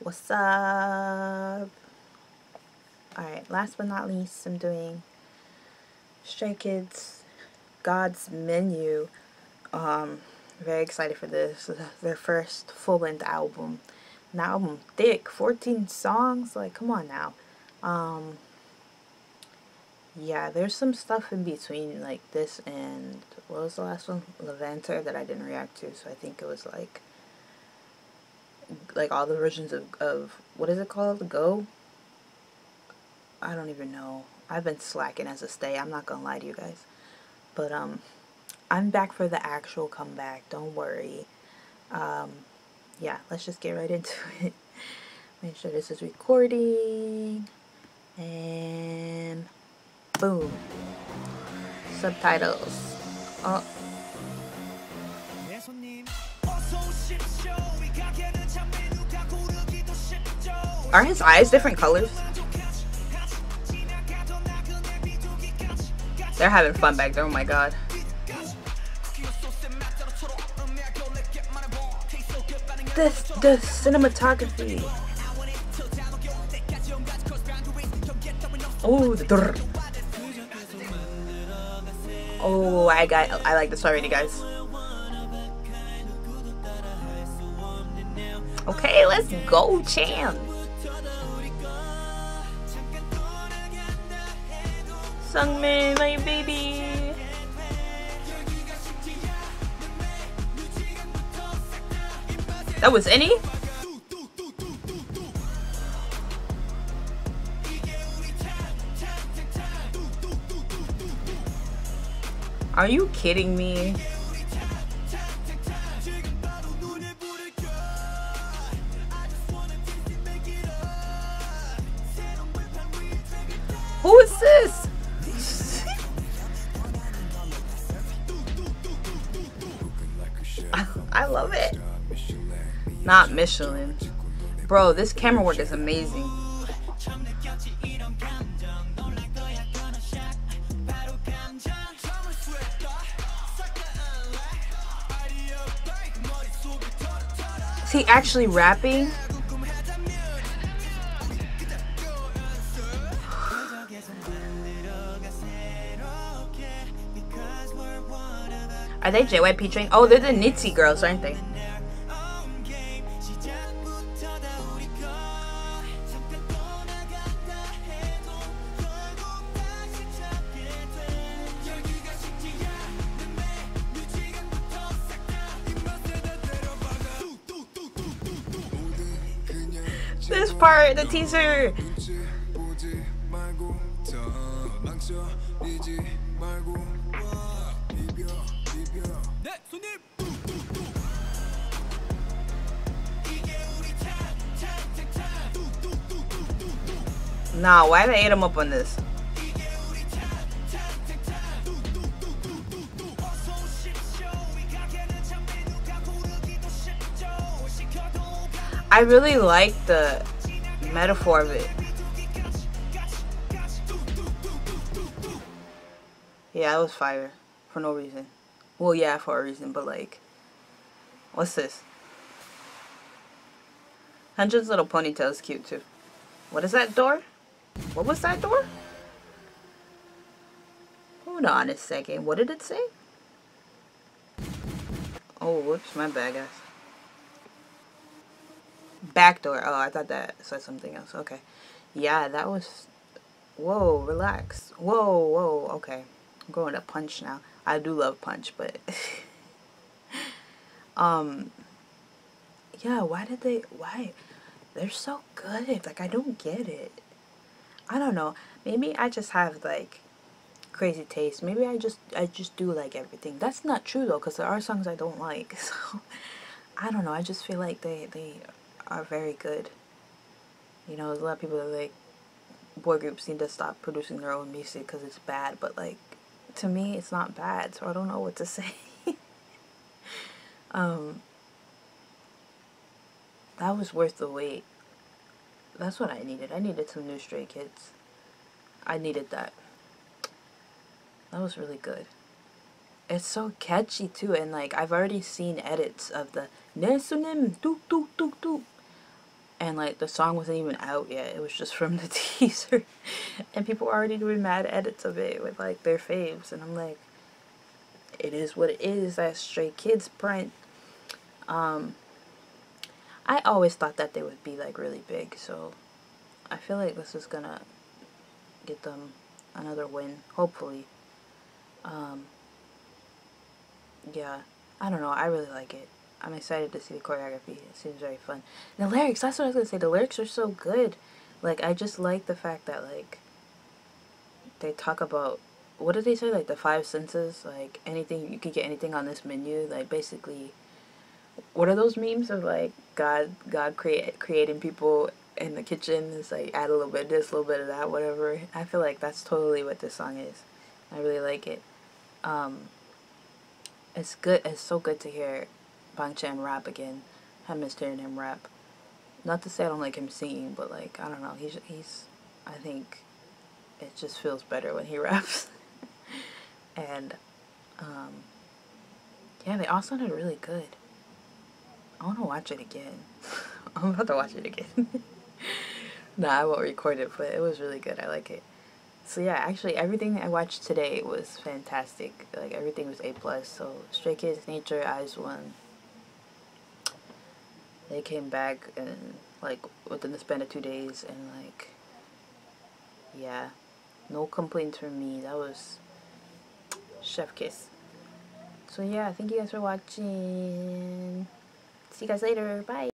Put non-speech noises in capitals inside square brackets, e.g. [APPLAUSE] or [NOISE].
What's up? Alright, last but not least, I'm doing Stray Kids God's Menu. Um, very excited for this. [LAUGHS] Their first full length album. An album thick, 14 songs. Like, come on now. Um, yeah, there's some stuff in between, like this and what was the last one? Levanter that I didn't react to. So I think it was like like all the versions of, of what is it called? Go? I don't even know. I've been slacking as a stay. I'm not gonna lie to you guys. But um I'm back for the actual comeback. Don't worry. Um yeah, let's just get right into [LAUGHS] it. Make sure this is recording. And boom. Subtitles. Oh. Are his eyes different colors? They're having fun back there, oh my god. This, the cinematography. Oh, the drr. Oh, I got, I like this already, guys. Okay, let's go, champ. Seungmin, my baby. That was any? Are you kidding me? I love it. Not Michelin. Bro, this camera work is amazing. Is he actually rapping? Are they JYP train? Oh, they're the ITZY girls, aren't they? This part, the teaser. Nah, why they ate him up on this? I really like the metaphor of it. Yeah, it was fire. For no reason. Well, yeah, for a reason, but like... What's this? Hyunjin's little ponytail is cute too. What is that door? What was that door? Hold on a second. What did it say? Oh, whoops, my bad, guys. Back door. Oh, I thought that said something else. Okay. Yeah, that was... Whoa, relax. Whoa, whoa, okay. I'm going to punch now. I do love punch, but... [LAUGHS] um... Yeah, why did they... Why? They're so good. Like, I don't get it. I don't know. Maybe I just have, like, crazy taste. Maybe I just I just do like everything. That's not true, though, because there are songs I don't like. [LAUGHS] So, I don't know. I just feel like they, they are very good. You know, a lot of people that like boy groups need to stop producing their own music because it's bad, but like to me, it's not bad, so I don't know what to [LAUGHS] say. um, that was worth the wait. That's what I needed. I needed some new Stray Kids. I needed that. That was really good. It's so catchy too, and like I've already seen edits of the Nesunim tuk tuk tuk tuk and like the song wasn't even out yet. It was just from the [LAUGHS] teaser, and people were already doing mad edits of it with like their faves, and I'm like, it is what it is. That Stray Kids print. Um, I always thought that they would be like really big, so I feel like this is gonna get them another win, hopefully. Um, yeah, I don't know. I really like it. I'm excited to see the choreography. It seems very fun. And the lyrics, that's what I was gonna say. The lyrics are so good. Like, I just like the fact that, like, they talk about, what did they say? Like, the five senses? Like, anything, you could get anything on this menu. Like, basically, what are those memes of, like, God, God create, creating people in the kitchen? It's like, add a little bit of this, a little bit of that, whatever. I feel like that's totally what this song is. I really like it. Um, it's good. It's so good to hear Bang Chan rap again. I missed hearing him rap. Not to say I don't like him singing, but like I don't know. He's he's. I think it just feels better when he [LAUGHS] raps. and um, yeah, they all sounded really good. I want to watch it again. [LAUGHS] I'm about to watch it again. [LAUGHS] nah, I won't record it, but it was really good. I like it. So yeah, actually everything I watched today was fantastic. Like everything was A plus. So Stray Kids, Nature, IZ*ONE, they came back and like within the span of two days and like yeah. No complaints from me. That was chef kiss. So yeah thank you guys for watching. See you guys later. Bye